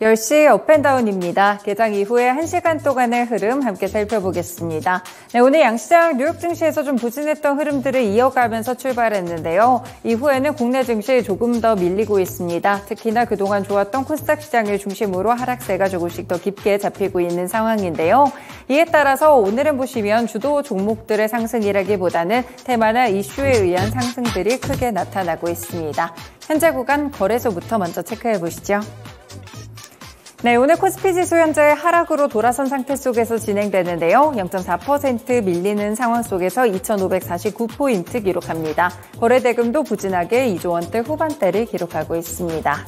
10시 업앤다운입니다. 개장 이후에 1시간 동안의 흐름 함께 살펴보겠습니다. 네, 오늘 양시장 뉴욕 증시에서 좀 부진했던 흐름들을 이어가면서 출발했는데요. 이후에는 국내 증시 조금 더 밀리고 있습니다. 특히나 그동안 좋았던 코스닥 시장을 중심으로 하락세가 조금씩 더 깊게 잡히고 있는 상황인데요. 이에 따라서 오늘은 보시면 주도 종목들의 상승이라기보다는 테마나 이슈에 의한 상승들이 크게 나타나고 있습니다. 현재 구간 거래소부터 먼저 체크해 보시죠. 네, 오늘 코스피 지수 현재 하락으로 돌아선 상태 속에서 진행되는데요. 0.4% 밀리는 상황 속에서 2,549포인트 기록합니다. 거래 대금도 부진하게 2조 원대 후반대를 기록하고 있습니다.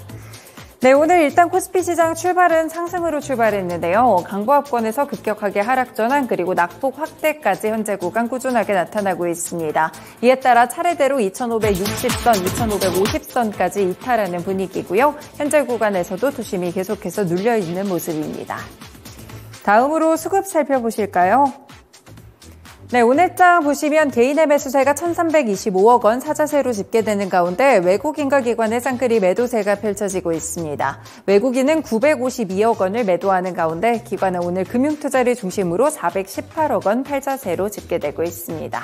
네, 오늘 일단 코스피 시장 출발은 상승으로 출발했는데요. 강보합권에서 급격하게 하락 전환 그리고 낙폭 확대까지 현재 구간 꾸준하게 나타나고 있습니다. 이에 따라 차례대로 2560선, 2550선까지 이탈하는 분위기고요. 현재 구간에서도 투심이 계속해서 눌려 있는 모습입니다. 다음으로 수급 살펴보실까요? 네, 오늘장 보시면 개인의 매수세가 1,325억 원 사자세로 집계되는 가운데 외국인과 기관의 쌍끌이 매도세가 펼쳐지고 있습니다. 외국인은 952억 원을 매도하는 가운데 기관은 오늘 금융투자를 중심으로 418억 원 팔자세로 집계되고 있습니다.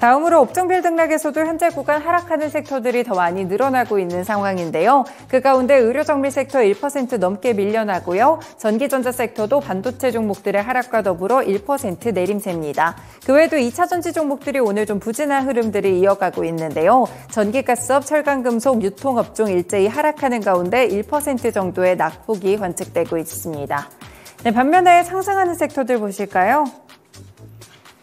다음으로 업종별 등락에서도 현재 구간 하락하는 섹터들이 더 많이 늘어나고 있는 상황인데요. 그 가운데 의료정밀 섹터 1% 넘게 밀려나고요. 전기전자 섹터도 반도체 종목들의 하락과 더불어 1% 내림세입니다. 그 외에도 2차 전지 종목들이 오늘 좀 부진한 흐름들을 이어가고 있는데요. 전기가스업, 철강금속, 유통업종 일제히 하락하는 가운데 1% 정도의 낙폭이 관측되고 있습니다. 네, 반면에 상승하는 섹터들 보실까요?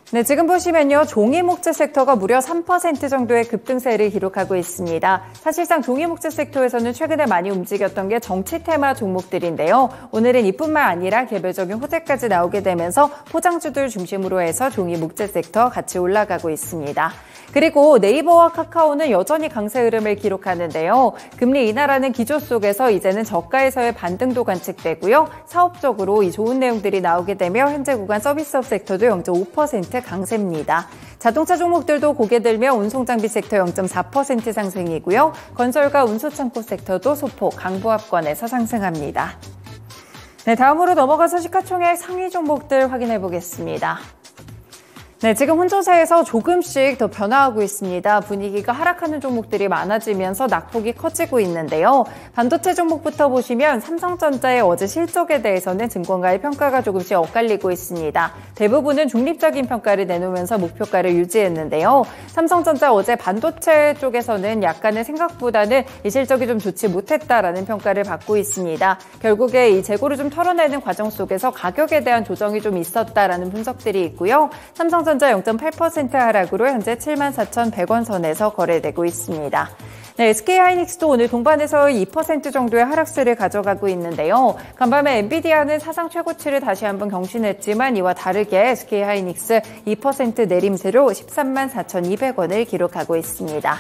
네, 지금 보시면요. 종이 목재 섹터가 무려 3% 정도의 급등세를 기록하고 있습니다. 사실상 종이 목재 섹터에서는 최근에 많이 움직였던 게 정치 테마 종목들인데요. 오늘은 이뿐만 아니라 개별적인 호재까지 나오게 되면서 포장주들 중심으로 해서 종이 목재 섹터 같이 올라가고 있습니다. 그리고 네이버와 카카오는 여전히 강세 흐름을 기록하는데요. 금리 인하라는 기조 속에서 이제는 저가에서의 반등도 관측되고요. 사업적으로 이 좋은 내용들이 나오게 되며 현재 구간 서비스업 섹터도 0.5% 강세입니다. 자동차 종목들도 고개 들며 운송장비 섹터 0.4% 상승이고요. 건설과 운수창고 섹터도 소폭 강보합권에서 상승합니다. 네, 다음으로 넘어가서 시가총액 상위 종목들 확인해 보겠습니다. 네, 지금 혼조세에서 조금씩 더 변화하고 있습니다. 분위기가 하락하는 종목들이 많아지면서 낙폭이 커지고 있는데요. 반도체 종목부터 보시면 삼성전자의 어제 실적에 대해서는 증권가의 평가가 조금씩 엇갈리고 있습니다. 대부분은 중립적인 평가를 내놓으면서 목표가를 유지했는데요. 삼성전자 어제 반도체 쪽에서는 약간의 생각보다는 이 실적이 좀 좋지 못했다라는 평가를 받고 있습니다. 결국에 이 재고를 좀 털어내는 과정 속에서 가격에 대한 조정이 좀 있었다라는 분석들이 있고요. 삼성 삼성전자 0.8% 하락으로 현재 74,100원 선에서 거래되고 있습니다. 네, SK하이닉스도 오늘 동반에서 2% 정도의 하락세를 가져가고 있는데요. 간밤에 엔비디아는 사상 최고치를 다시 한번 경신했지만 이와 다르게 SK하이닉스 2% 내림세로 13만 4,200원을 기록하고 있습니다.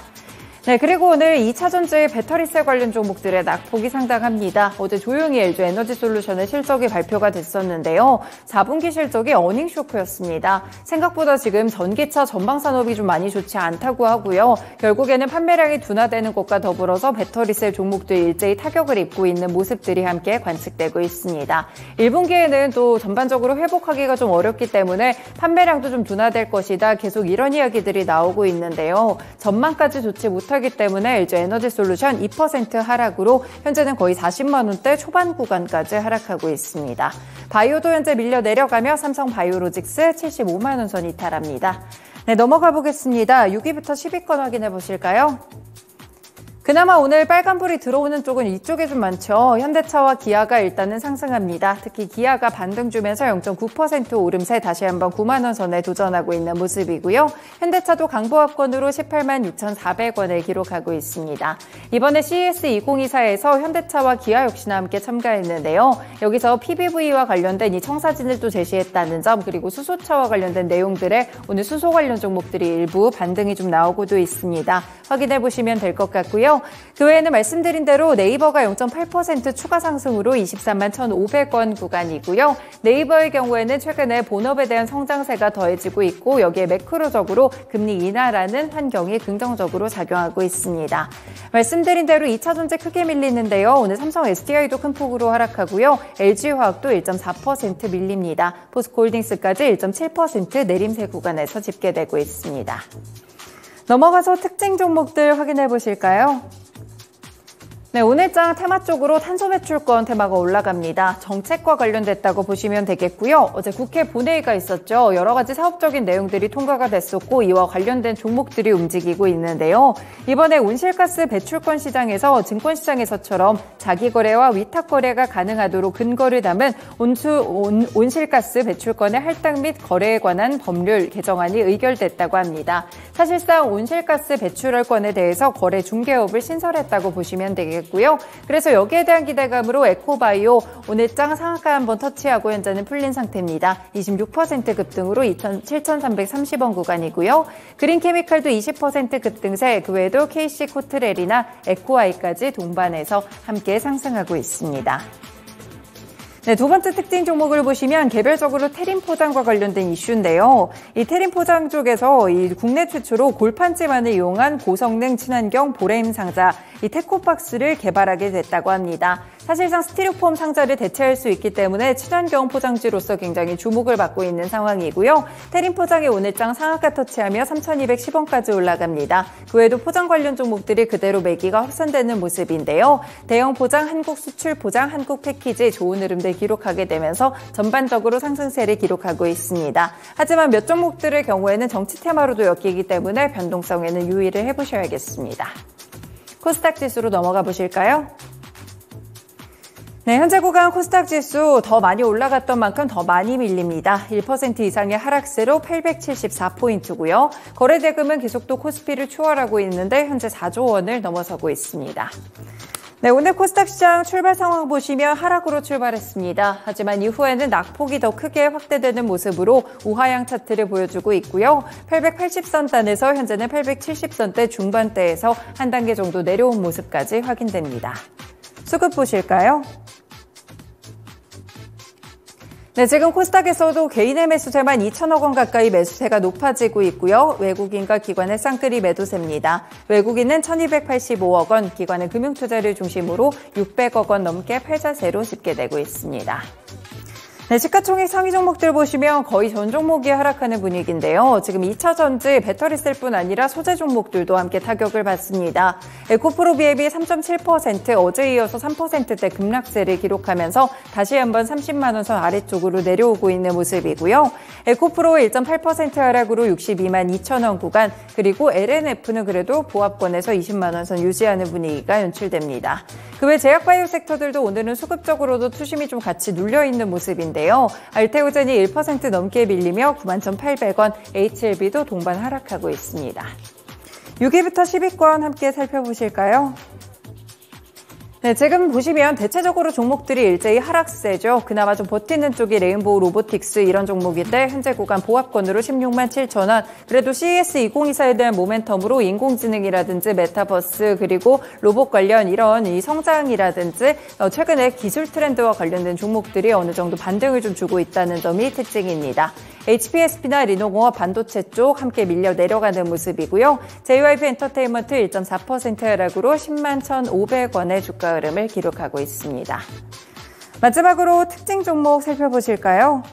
네, 그리고 오늘 2차 전지 배터리셀 관련 종목들의 낙폭이 상당합니다. 어제 조용히 LG 에너지 솔루션의 실적이 발표가 됐었는데요. 4분기 실적이 어닝 쇼크였습니다. 생각보다 지금 전기차 전방 산업이 좀 많이 좋지 않다고 하고요. 결국에는 판매량이 둔화되는 것과 더불어서 배터리셀 종목도 일제히 타격을 입고 있는 모습들이 함께 관측되고 있습니다. 1분기에는 또 전반적으로 회복하기가 좀 어렵기 때문에 판매량도 좀 둔화될 것이다. 계속 이런 이야기들이 나오고 있는데요. 전망까지 좋지 못할 못하기 때문에 LG 에너지 솔루션 2% 하락으로 현재는 거의 40만 원대 초반 구간까지 하락하고 있습니다. 바이오도 현재 밀려 내려가며 삼성 바이오로직스 75만 원 선 이탈합니다. 네, 넘어가 보겠습니다. 6위부터 10위권 확인해 보실까요? 그나마 오늘 빨간불이 들어오는 쪽은 이쪽에 좀 많죠. 현대차와 기아가 일단은 상승합니다. 특히 기아가 반등 주면서 0.9% 오름세 다시 한번 9만 원 선에 도전하고 있는 모습이고요. 현대차도 강보합권으로 18만 6,400원을 기록하고 있습니다. 이번에 CES 2024에서 현대차와 기아 역시나 함께 참가했는데요. 여기서 PBV와 관련된 이 청사진을 또 제시했다는 점 그리고 수소차와 관련된 내용들에 오늘 수소 관련 종목들이 일부 반등이 좀 나오고도 있습니다. 확인해 보시면 될 것 같고요. 그 외에는 말씀드린 대로 네이버가 0.8% 추가 상승으로 23만 1,500원 구간이고요. 네이버의 경우에는 최근에 본업에 대한 성장세가 더해지고 있고 여기에 매크로적으로 금리 인하라는 환경이 긍정적으로 작용하고 있습니다. 말씀드린 대로 2차 전지 크게 밀리는데요. 오늘 삼성 SDI도 큰 폭으로 하락하고요. LG화학도 1.4% 밀립니다. 포스코홀딩스까지 1.7% 내림세 구간에서 집계되고 있습니다. 넘어가서 특징 종목들 확인해 보실까요? 네, 오늘 장 테마 쪽으로 탄소 배출권 테마가 올라갑니다. 정책과 관련됐다고 보시면 되겠고요. 어제 국회 본회의가 있었죠. 여러 가지 사업적인 내용들이 통과가 됐었고 이와 관련된 종목들이 움직이고 있는데요. 이번에 온실가스 배출권 시장에서 증권시장에서처럼 자기 거래와 위탁 거래가 가능하도록 근거를 담은 온수, 온, 온실가스 배출권의 할당 및 거래에 관한 법률 개정안이 의결됐다고 합니다. 사실상 온실가스 배출권에 대해서 거래 중개업을 신설했다고 보시면 되겠고 있고요. 그래서 여기에 대한 기대감으로 에코바이오 오늘 장 상한가 한번 터치하고 현재는 풀린 상태입니다. 26% 급등으로 7,330원 구간이고요. 그린케미칼도 20% 급등세, 그 외에도 KC 코트렐이나 에코아이까지 동반해서 함께 상승하고 있습니다. 네, 두 번째 특징 종목을 보시면 개별적으로 테린 포장과 관련된 이슈인데요. 이 테린 포장 쪽에서 이 국내 최초로 골판지만을 이용한 고성능 친환경 보레임 상자 이 테코박스를 개발하게 됐다고 합니다. 사실상 스티로폼 상자를 대체할 수 있기 때문에 친환경 포장지로서 굉장히 주목을 받고 있는 상황이고요. 테린 포장의 오늘장 상한가 터치하며 3,210원까지 올라갑니다. 그 외에도 포장 관련 종목들이 그대로 매기가 확산되는 모습인데요. 대형 포장, 한국 수출 포장, 한국 패키지 좋은 흐름들 기록하게 되면서 전반적으로 상승세를 기록하고 있습니다. 하지만 몇 종목들의 경우에는 정치 테마로도 엮이기 때문에 변동성에는 유의를 해보셔야겠습니다. 코스닥 지수로 넘어가 보실까요? 네, 현재 구간 코스닥 지수 더 많이 올라갔던 만큼 더 많이 밀립니다. 1% 이상의 하락세로 874포인트고요. 거래대금은 계속 또 코스피를 추월하고 있는데 현재 4조 원을 넘어서고 있습니다. 네, 오늘 코스닥 시장 출발 상황 보시면 하락으로 출발했습니다. 하지만 이후에는 낙폭이 더 크게 확대되는 모습으로 우하향 차트를 보여주고 있고요. 880선단에서 현재는 870선대 중반대에서 한 단계 정도 내려온 모습까지 확인됩니다. 수급 보실까요? 네, 지금 코스닥에서도 개인의 매수세만 2천억 원 가까이 매수세가 높아지고 있고요. 외국인과 기관의 쌍끌이 매도세입니다. 외국인은 1285억 원, 기관의 금융투자를 중심으로 600억 원 넘게 팔자세로 집계되고 있습니다. 네, 시가총액 상위 종목들 보시면 거의 전 종목이 하락하는 분위기인데요. 지금 2차 전지 배터리셀뿐 아니라 소재 종목들도 함께 타격을 받습니다. 에코프로 비앱이 3.7% 어제 이어서 3%대 급락세를 기록하면서 다시 한번 30만 원선 아래쪽으로 내려오고 있는 모습이고요. 에코프로 1.8% 하락으로 62만 2천 원 구간 그리고 LNF는 그래도 보합권에서 20만 원선 유지하는 분위기가 연출됩니다. 그 외 제약바이오 섹터들도 오늘은 수급적으로도 투심이 좀 같이 눌려 있는 모습인데 있는데요. 알테오젠이 1% 넘게 밀리며 91,800원, HLB도 동반 하락하고 있습니다. 6위부터 10위권 함께 살펴보실까요? 네, 지금 보시면 대체적으로 종목들이 일제히 하락세죠. 그나마 좀 버티는 쪽이 레인보우 로보틱스 이런 종목인데 현재 구간 보합권으로 16만 7천 원. 그래도 CES 2024에 대한 모멘텀으로 인공지능이라든지 메타버스 그리고 로봇 관련 이런 이 성장이라든지 어, 최근에 기술 트렌드와 관련된 종목들이 어느 정도 반등을 좀 주고 있다는 점이 특징입니다. HPSP나 리노공업 반도체 쪽 함께 밀려 내려가는 모습이고요. JYP 엔터테인먼트 1.4% 하락으로 10만 1,500원의 주가 흐름을 기록하고 있습니다. 마지막으로 특징 종목 살펴보실까요?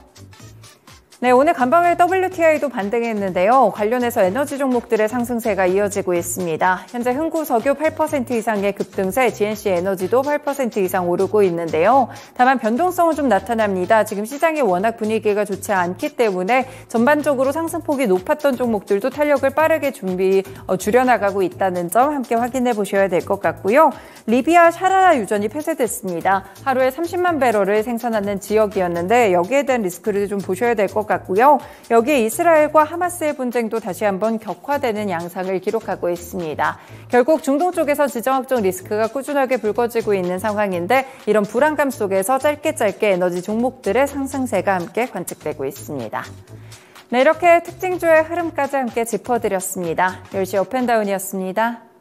네, 오늘 간방의 WTI도 반등했는데요. 관련해서 에너지 종목들의 상승세가 이어지고 있습니다. 현재 흥구 석유 8% 이상의 급등세, GNC 에너지도 8% 이상 오르고 있는데요. 다만 변동성은 좀 나타납니다. 지금 시장이 워낙 분위기가 좋지 않기 때문에 전반적으로 상승폭이 높았던 종목들도 탄력을 빠르게 준비 어, 줄여나가고 있다는 점 함께 확인해 보셔야 될 것 같고요. 리비아 샤라라 유전이 폐쇄됐습니다. 하루에 30만 배럴을 생산하는 지역이었는데 여기에 대한 리스크를 좀 보셔야 될 것 같습니다. 이어갔고요. 여기에 이스라엘과 하마스의 분쟁도 다시 한번 격화되는 양상을 기록하고 있습니다. 결국 중동 쪽에서 지정학적 리스크가 꾸준하게 불거지고 있는 상황인데 이런 불안감 속에서 짧게 짧게 에너지 종목들의 상승세가 함께 관측되고 있습니다. 네, 이렇게 특징주의 흐름까지 함께 짚어드렸습니다. 10시 오펜다운이었습니다.